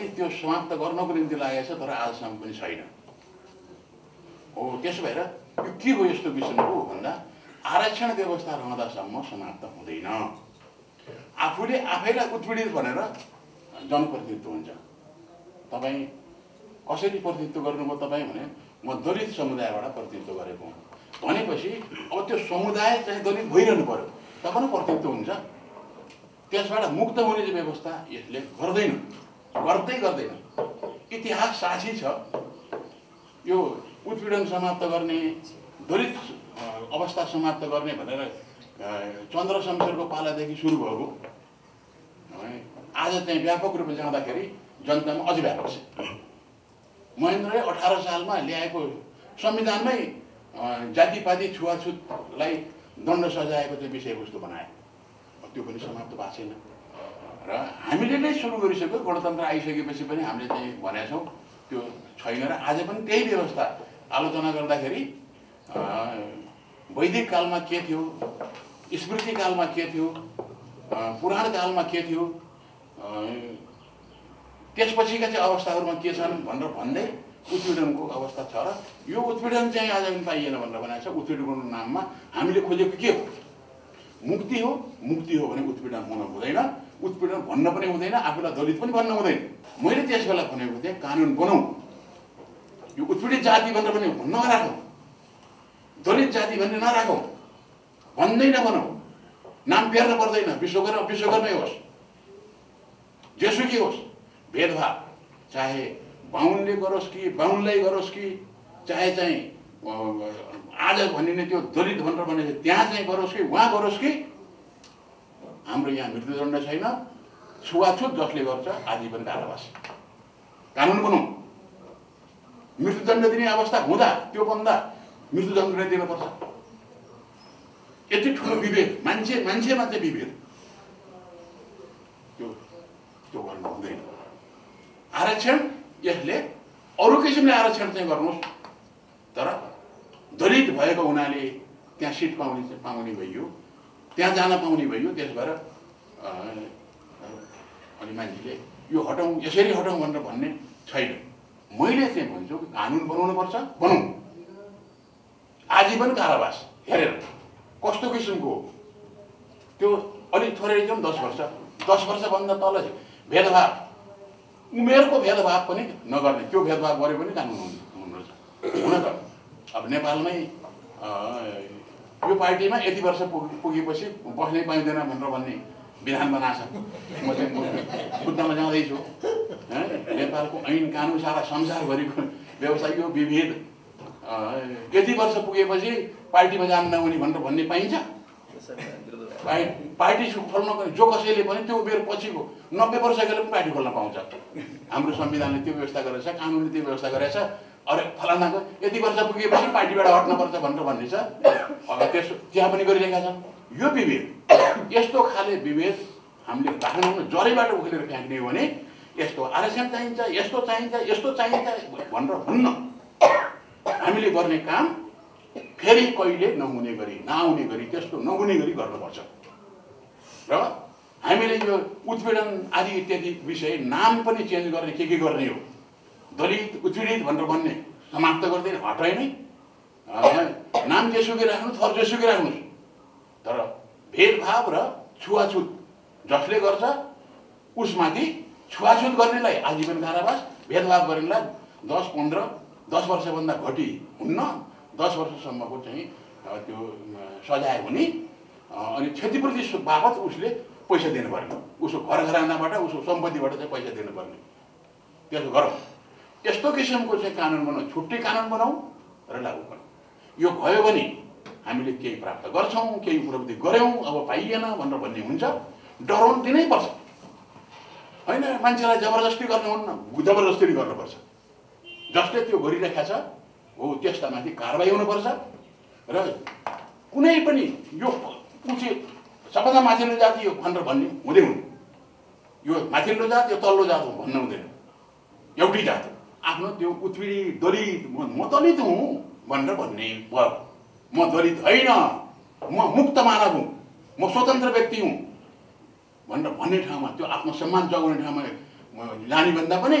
पनि त्यो समाप्त गर्नको निम्ति लागेको छ तर आजसम्म पनि छैन। हो त्यसो भएर यो के हो यस्तो विषय हो भन्दा आरक्षण व्यवस्था रहँदासम्म समाप्त हुँदैन। आफूले आफैलाई उत्पीडित भनेर जनप्रतिनिधित्व हुन्छ। तपाईँ कसरी प्रतिनिधित्व गर्नुभयो तपाईँ भने म दलित समुदायबाट प्रतिनिधित्व गरेको हुँ। भनेपछि अब त्यो समुदाय चाहिँ दलित भइरहनु तब न प्रतिनिधित्व हुन्छ। त्यसबाट मुक्त हुने व्यवस्था यसले गर्दैन। गर्दै गर्दैन। इतिहास साक्षी छ। यो उत्पीडन समाप्त गर्ने दलित अवस्था समाप्त गर्ने भनेर चन्द्र शमशेरको पालादेखि सुरु भएको। आज चाहिँ व्यापक रूपमा जाँदाखेरि जनतामा अझ व्यापक छ। महेन्द्रले अठार सालमा ल्याएको संविधानमै जातिपाती छुवाछुतलाई दण्ड सजाएको चाहिँ विषयवस्तु बनायो त्यो पनि समाप्त भएको छैन। र हामीले नै सुरु गरिसक्यो गणतन्त्र आइसकेपछि पनि हामीले चाहिँ भनेका छौँ त्यो छैन र आज पनि त्यही व्यवस्था आलोचना गर्दाखेरि वैदिक कालमा के थियो स्मृति कालमा के थियो पुराण कालमा के थियो त्यसपछिका चाहिँ अवस्थाहरूमा के छन् भनेर भन्दै उत्पीडनको अवस्था छ र यो उत्पीडन चाहिँ आज पनि पाइएन भनेर भनेको छ। उत्पीडनको नाममा हामीले खोजेको के हो? मुक्ति हो मुक्ति हो भने उत्पीडन हुन हुँदैन। उत्पीडन भन्न पनि हुँदैन आफूलाई दलित पनि भन्न हुँदैन। मैले त्यस बेला भनेको थिएँ कानुन बनाऊ। यो उत्पीडित जाति भनेर पनि नराखौँ। दलित जाति भन्ने नराखौँ। भन्दै नभनौँ नाम फेर्न पर्दैन। विश्वकर्मा विश्वकर्मै होस्। जेसुकै होस्। भेदभाव। चाहे बाहुनले गरोस् कि बाहुनलाई गरोस् कि चाहे चाहिँ आज भनिने त्यो दलित भनेर भने त्यहाँ चाहिँ गरोस् कि उहाँ गरोस् कि हाम्रो यहाँ मृत्युदण्ड छैन। छुवाछुत जसले गर्छ आजीवन कारावास कानुन बनाउँ मृत्युदण्ड दिने अवस्था हुँदा त्यो भन्दा मृत्युदण्ड नै दिनुपर्छ यति ठुलो विभेद मान्छे मान्छेमा चाहिँ विभेद। त्यो त्यो गर्नु हुँदैन। आरक्षण यसले अरू किसिमले आरक्षण चाहिँ गर्नुहोस्। तर दलित भएको हुनाले त्यहाँ सिट पाउने पाउने भइयो। त्यहाँ जान पाउने भइयो त्यस भएर अनि मान्छेले यो हटाउँ यसरी हटाउँ भनेर भन्ने छैन। मैले चाहिँ भन्छु कानुन बनाउनुपर्छ बनाउँ। आजीवन कारावास हेरेर। कस्तो किसिमको त्यो अलिक थोरै जाउँ दस वर्ष। दस वर्षभन्दा तल भेदभाव। उमेरको भेदभाव पनि नगर्ने। त्यो भेदभाव गरे पनि कानुन हुनु हुनुपर्छ हुन त। अब नेपालमै यो पार्टीमा यति वर्ष पुग- पुगेपछि बस्नै पाइँदैन भनेर भन्ने विधान बनाएको छ म चाहिँ बुझ्नमा जाँदैछु? नेपालको ऐन कानुन सारा संसारभरिको व्यवसाय यो विभेद यति वर्ष पुगेपछि पार्टीमा जानु नहुने भनेर भन्ने पाइन्छ। पार्टी खोल्नको जो कसैले पनि त्यो उमेर पछिको नब्बे वर्षकोले पनि पार्टी खोल्न पाउँछ। हाम्रो संविधानले त्यो व्यवस्था गरेको छ कानुनले त्यो व्यवस्था गरेको छ अरे फलानाको यति वर्ष पुगेपछि पार्टीबाट हट्नुपर्छ भनेर भन्ने छ अब त्यसो त्यहाँ पनि गरिरहेका छन्। यो विभेद यस्तो खाले विभेद हामीले राख्नु जरैबाट उखेलेर फ्याँक्ने हो भने यस्तो आरक्षण चाहिन्छ यस्तो चाहिन्छ यस्तो चाहिन्छ भनेर भन्न हामीले गर्ने काम फेरि कहिले नहुने गरी नआउने गरी त्यस्तो नहुने गरी गर्नुपर्छ। र हामीले यो उत्पीडन आदि इत्यादि विषय नाम पनि चेन्ज गर्ने के के गर्ने हो? दलित उत्पीडित भनेर भन्ने। समाप्त गर्दैन हटाइ नै नाम जेसुकै राख्नु थर जेसुकै राख्नुहोस्। तर भेदभाव र छुवाछुत जसले गर्छ उसमाथि छुवाछुत गर्नेलाई आजीवन कारावास भेदभाव गर्नेलाई दस पन्ध्र दस वर्षभन्दा घटी हुन्न दस वर्षसम्मको चाहिँ त्यो सजाय हुने अनि क्षतिपूर्ति बापत उसले पैसा दिनुपर्ने। उसको घर घरानाबाट उसको सम्पत्तिबाट चाहिँ पैसा दिनुपर्ने। त्यसो गरौँ। यस्तो किसिमको चाहिँ कानुन बनाऊ छुट्टै कानुन बनाऊ र लागू गरौँ। यो भयो भने हामीले केही प्राप्त गर्छौँ केही उपलब्धि गऱ्यौँ अब पाइएन भनेर भन्ने हुन्छ डराउनु दिनै पर्छ। होइन मान्छेलाई जबरजस्ती गर्नुहुन्न जबरजस्ती गर्नुपर्छ। जसले त्यो गरिरहेका छ हो त्यस्ता माथि कारवाही हुनुपर्छ र कुनै पनि यो उचित सबभन्दा माथिल्लो जाति हो भनेर भन्ने हुँदै हुनु यो माथिल्लो जात यो तल्लो जात हो भन्नु हुँदैन। एउटै जात हो। आफ्नो त्यो उत्पीडित दलित म दलित हुँ भनेर भन्ने भयो। म दलित होइन। म मुक्त मानव हुँ। म स्वतन्त्र व्यक्ति हुँ भनेर भन्ने ठाउँमा त्यो आत्मसम्मान जगाउने ठाउँमा जानी भन्दा पनि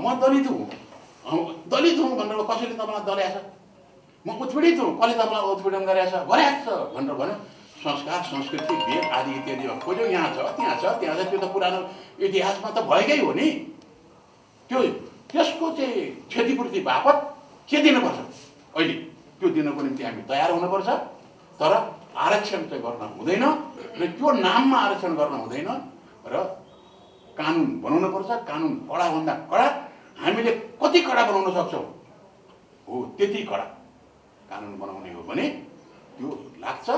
म दलित हुँ। दलित हुँ भनेर कसैले तपाईँलाई छ म उत्पीडित हुँ कसले तपाईँलाई उत्पीडन गरेको छ भनेर भन्यो संस्कार संस्कृति वेद आदि इत्यादि खोज्यो यहाँ छ त्यहाँ छ त्यहाँ छ। त्यो त पुरानो इतिहासमा त भएकै हो नि। त्यो त्यसको चाहिँ क्षतिपूर्ति बापत के दिनुपर्छ? अहिले त्यो दिनको निम्ति हामी तयार हुनुपर्छ तर आरक्षण चाहिँ गर्न हुँदैन र त्यो नाममा आरक्षण गर्न हुँदैन र कानुन बनाउनुपर्छ कानुन कडाभन्दा कडा हामीले कति कडा बनाउन सक्छौँ? हो त्यति कडा कानुन बनाउने हो भने त्यो लाग्छ।